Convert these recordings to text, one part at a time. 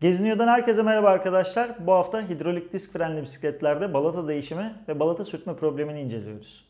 Geziniyor'dan herkese merhaba arkadaşlar. Bu hafta hidrolik disk frenli bisikletlerde balata değişimi ve balata sürtme problemini inceliyoruz.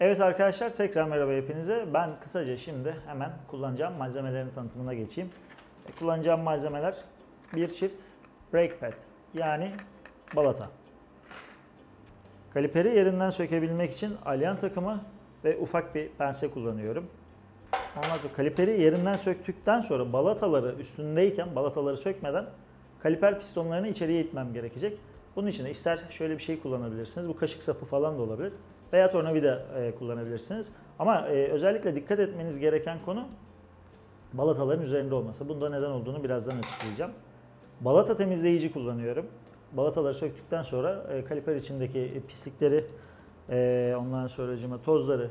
Evet arkadaşlar tekrar merhaba hepinize. Ben kısaca şimdi hemen kullanacağım malzemelerin tanıtımına geçeyim. E, kullanacağım malzemeler bir çift brake pad yani balata. Kaliperi yerinden sökebilmek için alyan takımı ve ufak bir pense kullanıyorum. Ondan sonra kaliperi yerinden söktükten sonra balataları üstündeyken balataları sökmeden kaliper pistonlarını içeriye itmem gerekecek. Bunun için de ister şöyle bir şey kullanabilirsiniz. Bu kaşık sapı falan da olabilir veya tornavida e, kullanabilirsiniz. Ama e, özellikle dikkat etmeniz gereken konu balataların üzerinde olması. Bunda neden olduğunu birazdan açıklayacağım. Balata temizleyici kullanıyorum. Balataları söktükten sonra e, kaliper içindeki pislikleri, e, ondan sonra tozları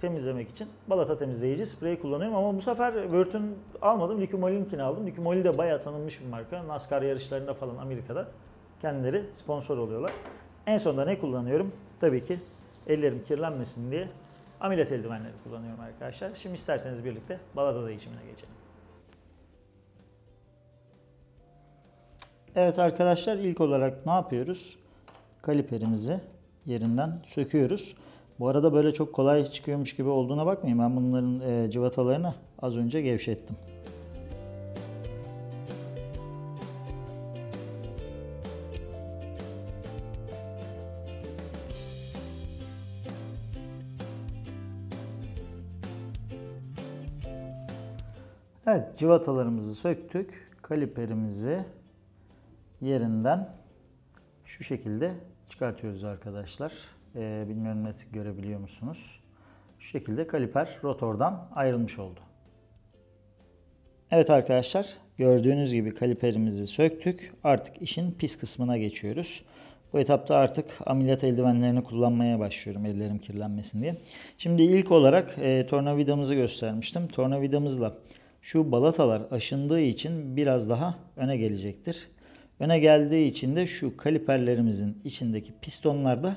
temizlemek için balata temizleyici sprey kullanıyorum. Ama bu sefer Wörth'ün almadım, Liquimol'inkini aldım. Liquimoli de bayağı tanınmış bir marka. NASCAR yarışlarında falan Amerika'da kendileri sponsor oluyorlar. En sonunda ne kullanıyorum? Tabii ki ellerim kirlenmesin diye ameliyat eldivenleri kullanıyorum arkadaşlar. Şimdi isterseniz birlikte balata değişimine geçelim. Evet arkadaşlar ilk olarak ne yapıyoruz? Kaliperimizi yerinden söküyoruz. Bu arada böyle çok kolay çıkıyormuş gibi olduğuna bakmayın. Ben bunların e, cıvatalarını az önce gevşettim. Evet cıvatalarımızı söktük. Kaliperimizi yerinden şu şekilde çıkartıyoruz arkadaşlar. Ee, bilmiyorum net görebiliyor musunuz? Şu şekilde kaliper rotordan ayrılmış oldu. Evet arkadaşlar gördüğünüz gibi kaliperimizi söktük. Artık işin pis kısmına geçiyoruz. Bu etapta artık ameliyat eldivenlerini kullanmaya başlıyorum ellerim kirlenmesin diye. Şimdi ilk olarak e, tornavidamızı göstermiştim. Tornavidamızla şu balatalar aşındığı için biraz daha öne gelecektir. Öne geldiği için de şu kaliperlerimizin içindeki pistonlarda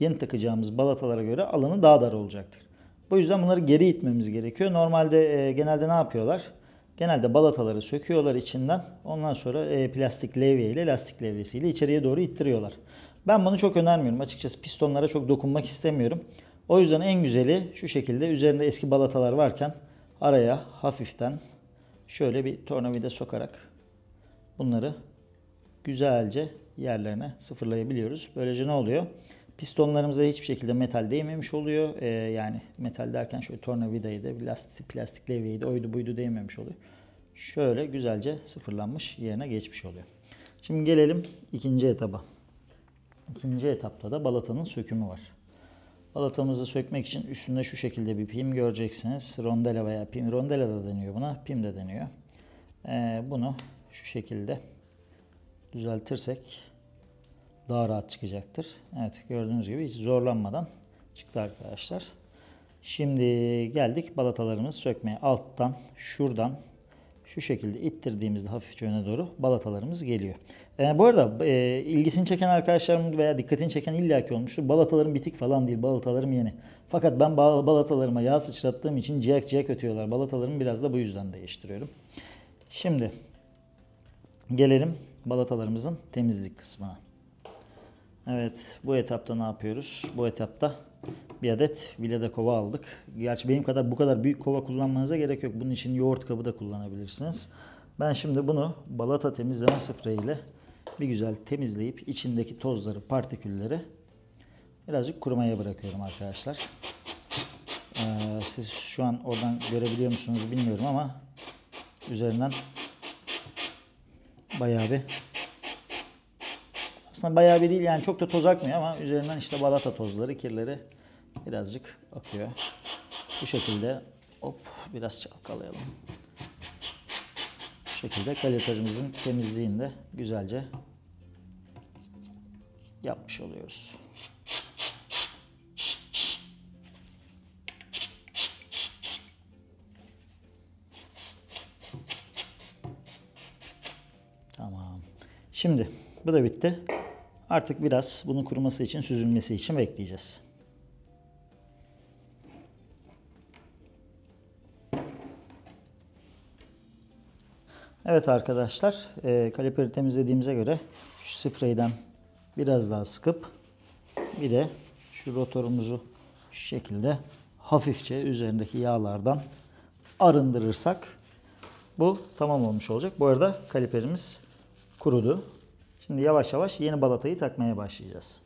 yeni takacağımız balatalara göre alanı daha dar olacaktır. Bu yüzden bunları geri itmemiz gerekiyor. Normalde e, genelde ne yapıyorlar? Genelde balataları söküyorlar içinden. Ondan sonra e, plastik levye ile lastik levyesiyle içeriye doğru ittiriyorlar. Ben bunu çok önermiyorum. Açıkçası pistonlara çok dokunmak istemiyorum. O yüzden en güzeli şu şekilde üzerinde eski balatalar varken araya hafiften şöyle bir tornavida sokarak bunları güzelce yerlerine sıfırlayabiliyoruz. Böylece ne oluyor? Pistonlarımıza hiçbir şekilde metal değmemiş oluyor. Ee, yani metal derken şöyle tornavidayı da plastik, plastik levyeyi de oydu buydu değmemiş oluyor. Şöyle güzelce sıfırlanmış yerine geçmiş oluyor. Şimdi gelelim ikinci etaba. İkinci etapta da balatanın sökümü var. Balatamızı sökmek için üstünde şu şekilde bir pim göreceksiniz. Rondela veya pim. Rondela da deniyor buna. Pim de deniyor. Ee, bunu şu şekilde düzeltirsek daha rahat çıkacaktır. Evet gördüğünüz gibi hiç zorlanmadan çıktı arkadaşlar. Şimdi geldik balatalarımızı sökmeye. Alttan şuradan şu şekilde ittirdiğimizde hafifçe öne doğru balatalarımız geliyor. E, bu arada e, ilgisini çeken arkadaşlarım veya dikkatini çeken illaki olmuştur. Balatalarım bitik falan değil. Balatalarım yeni. Fakat ben balatalarıma yağ sıçrattığım için ciyak ciyak ötüyorlar. Balatalarımı biraz da bu yüzden değiştiriyorum. Şimdi gelelim balatalarımızın temizlik kısmına. Evet bu etapta ne yapıyoruz? Bu etapta bir adet vilede kova aldık. Gerçi benim kadar bu kadar büyük kova kullanmanıza gerek yok. Bunun için yoğurt kabı da kullanabilirsiniz. Ben şimdi bunu balata temizleme spreyiyle bir güzel temizleyip içindeki tozları, partikülleri birazcık kurumaya bırakıyorum arkadaşlar. Ee, siz şu an oradan görebiliyor musunuz bilmiyorum ama üzerinden bayağı bir aslında bayağı bir değil yani çok da toz akmıyor ama üzerinden işte balata tozları, kirleri birazcık akıyor. Bu şekilde hop biraz çalkalayalım. Şekilde kaliperimizin temizliğini de güzelce yapmış oluyoruz. Tamam. Şimdi bu da bitti. Artık biraz bunun kuruması için, süzülmesi için bekleyeceğiz. Evet arkadaşlar, e, kaliperi temizlediğimize göre şu spreyden biraz daha sıkıp bir de şu rotorumuzu şu şekilde hafifçe üzerindeki yağlardan arındırırsak bu tamam olmuş olacak. Bu arada kaliperimiz kurudu. Şimdi yavaş yavaş yeni balatayı takmaya başlayacağız.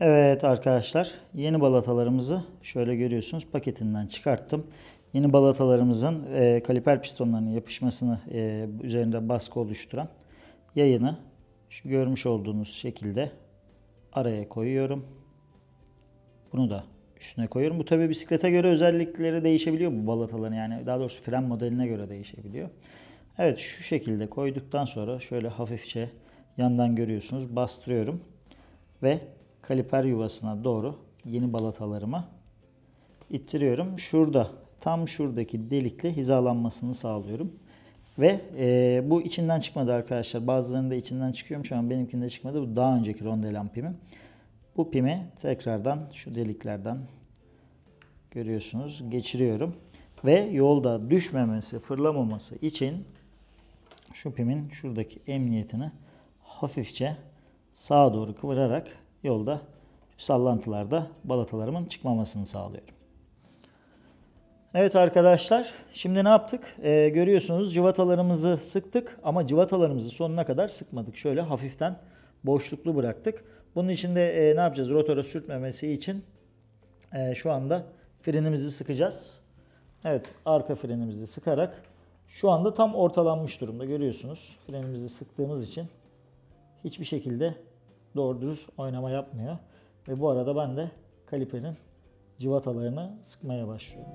Evet arkadaşlar yeni balatalarımızı şöyle görüyorsunuz paketinden çıkarttım. Yeni balatalarımızın e, kaliper pistonlarının yapışmasını e, üzerinde baskı oluşturan yayını şu görmüş olduğunuz şekilde araya koyuyorum. Bunu da üstüne koyuyorum. Bu tabi bisiklete göre özellikleri değişebiliyor bu balataların yani daha doğrusu fren modeline göre değişebiliyor. Evet şu şekilde koyduktan sonra şöyle hafifçe yandan görüyorsunuz bastırıyorum ve kaliper yuvasına doğru yeni balatalarımı ittiriyorum. Şurada tam şuradaki delikle hizalanmasını sağlıyorum. Ve e, bu içinden çıkmadı arkadaşlar. Bazılarında içinden çıkıyormuş ama benimkinde çıkmadı. Bu daha önceki rondelan pimi. Bu pimi tekrardan şu deliklerden görüyorsunuz geçiriyorum. Ve yolda düşmemesi, fırlamaması için şu pimin şuradaki emniyetini hafifçe sağa doğru kıvırarak yolda sallantılarda balatalarımın çıkmamasını sağlıyorum. Evet arkadaşlar şimdi ne yaptık? Ee, görüyorsunuz cıvatalarımızı sıktık ama cıvatalarımızı sonuna kadar sıkmadık. Şöyle hafiften boşluklu bıraktık. Bunun için de e, ne yapacağız? Rotora sürtmemesi için e, şu anda frenimizi sıkacağız. Evet arka frenimizi sıkarak şu anda tam ortalanmış durumda görüyorsunuz. Frenimizi sıktığımız için hiçbir şekilde doğru dürüst oynama yapmıyor. Ve bu arada ben de kaliperin civatalarını sıkmaya başlıyorum.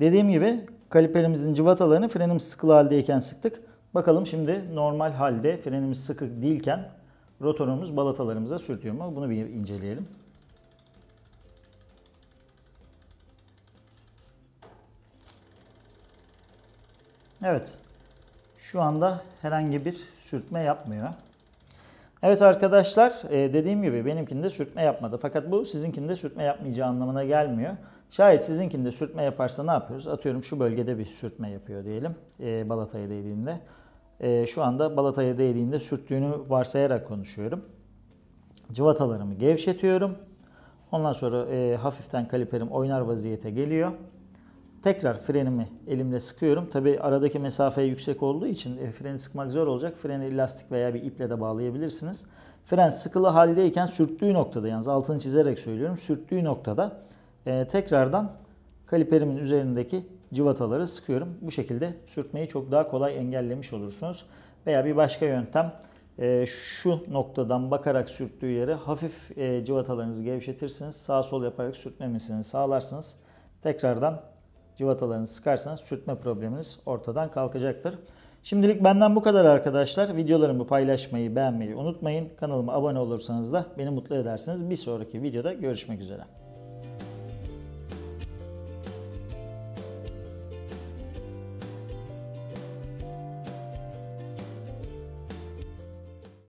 Dediğim gibi kaliperimizin cıvatalarını frenimiz sıkılı haldeyken sıktık. Bakalım şimdi normal halde frenimiz sıkık değilken rotorumuz balatalarımıza sürtüyor mu? Bunu bir inceleyelim. Evet. Şu anda herhangi bir sürtme yapmıyor. Evet arkadaşlar e, dediğim gibi benimkinde sürtme yapmadı. Fakat bu sizinkinde sürtme yapmayacağı anlamına gelmiyor. Şayet sizinkinde sürtme yaparsa ne yapıyoruz? Atıyorum şu bölgede bir sürtme yapıyor diyelim e, balataya değdiğinde. E, şu anda balataya değdiğinde sürttüğünü varsayarak konuşuyorum. Cıvatalarımı gevşetiyorum. Ondan sonra e, hafiften kaliperim oynar vaziyete geliyor. Tekrar frenimi elimle sıkıyorum. Tabi aradaki mesafe yüksek olduğu için e, freni sıkmak zor olacak. Freni lastik veya bir iple de bağlayabilirsiniz. Fren sıkılı haldeyken sürttüğü noktada yalnız altını çizerek söylüyorum. Sürttüğü noktada e, tekrardan kaliperimin üzerindeki cıvataları sıkıyorum. Bu şekilde sürtmeyi çok daha kolay engellemiş olursunuz. Veya bir başka yöntem e, şu noktadan bakarak sürttüğü yere hafif e, cıvatalarınızı gevşetirsiniz. Sağ sol yaparak sürtmemesini sağlarsınız. Tekrardan cıvatalarınızı sıkarsanız sürtme probleminiz ortadan kalkacaktır. Şimdilik benden bu kadar arkadaşlar. Videolarımı paylaşmayı, beğenmeyi unutmayın. Kanalıma abone olursanız da beni mutlu edersiniz. Bir sonraki videoda görüşmek üzere.